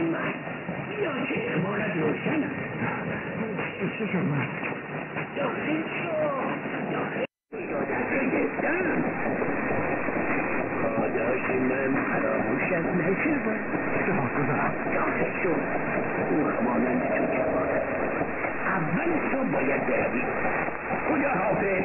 بیای من بیا که امارت روشن است چه شد من داخل شو داخل شو دست گفتم خداش من فراموشت نشود سپاس گذارم داخل شو او همانند تو جوان اول تو باید بروی. خدا حافظ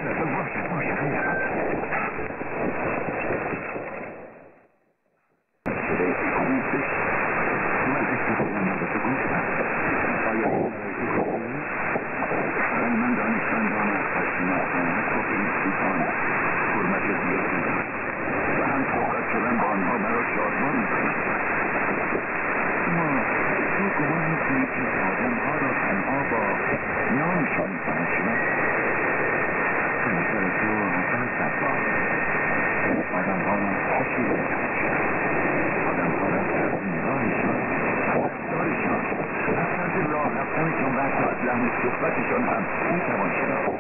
صحبتشان هم می‌توان شناخت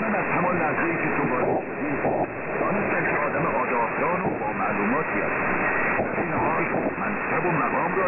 من از همان لحظه که تو که آدم و با معلوماتی هستی این حال منصب و مقام را